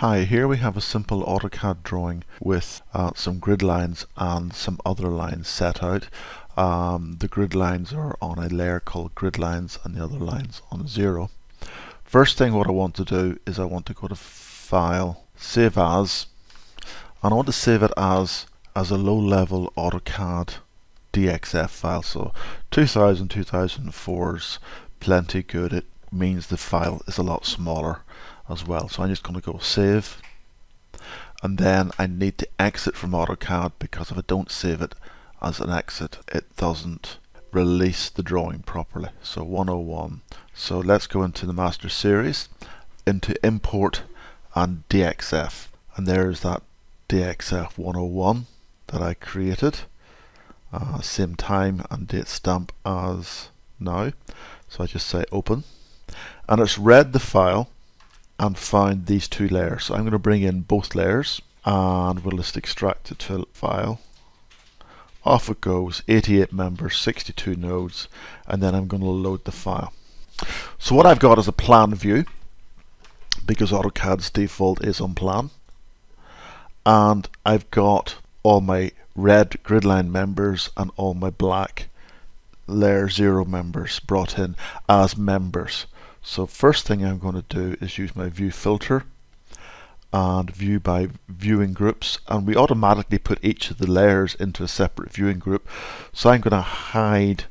Hi, here we have a simple AutoCAD drawing with uh, some grid lines and some other lines set out. Um, the grid lines are on a layer called grid lines and the other lines on zero. First thing what I want to do is I want to go to File, Save As, and I want to save it as as a low-level AutoCAD DXF file. So 2000, 2004's plenty good. It means the file is a lot smaller as well. So I'm just going to go save and then I need to exit from AutoCAD because if I don't save it as an exit it doesn't release the drawing properly. So 101. So let's go into the MasterSeries into import and DXF and there's that DXF 101 that I created. Uh, same time and date stamp as now. So I just say open and it's read the file and found these two layers. So I'm going to bring in both layers and we'll just extract it to file. Off it goes, 88 members, 62 nodes, and then I'm going to load the file. So what I've got is a plan view, because AutoCAD's default is on plan. And I've got all my red gridline members and all my black layer 0 members brought in as members. So first thing I'm going to do is use my view filter and view by viewing groups and we automatically put each of the layers into a separate viewing group. So I'm going to hide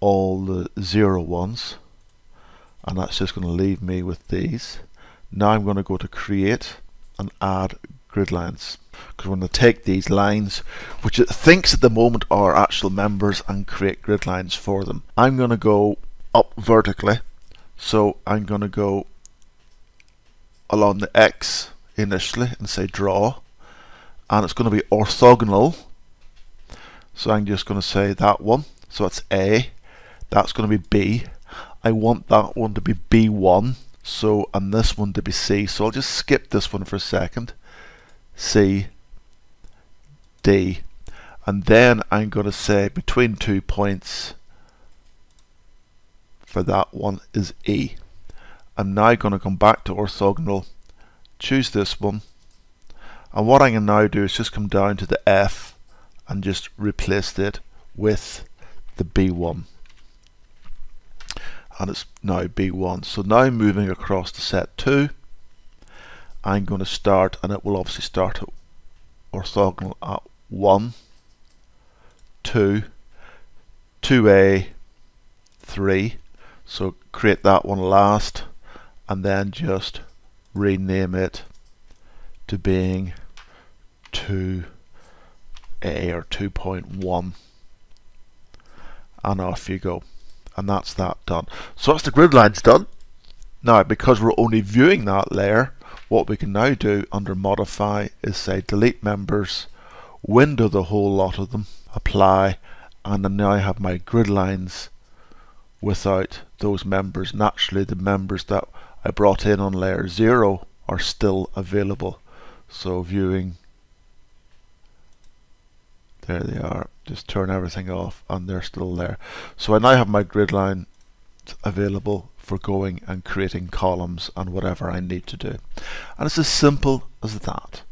all the zero ones and that's just going to leave me with these. Now I'm going to go to create and add grid lines because we're going to take these lines which it thinks at the moment are actual members and create grid lines for them. I'm going to go up vertically so I'm going to go along the X initially and say draw. And it's going to be orthogonal. So I'm just going to say that one. So that's A. That's going to be B. I want that one to be B1 so and this one to be C. So I'll just skip this one for a second. C D. And then I'm going to say between two points for that one is E. I'm now going to come back to orthogonal, choose this one, and what I can now do is just come down to the F and just replace it with the B1. And it's now B1. So now moving across to set 2, I'm going to start, and it will obviously start at orthogonal at 1, 2, 2A, 3, so create that one last and then just rename it to being 2A or 2.1 and off you go and that's that done. So that's the grid lines done. Now because we're only viewing that layer what we can now do under modify is say delete members window the whole lot of them apply and now I have my grid lines without those members. Naturally, the members that I brought in on layer 0 are still available. So viewing, there they are. Just turn everything off and they're still there. So I now have my grid line available for going and creating columns and whatever I need to do. And it's as simple as that.